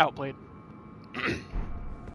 Outplayed.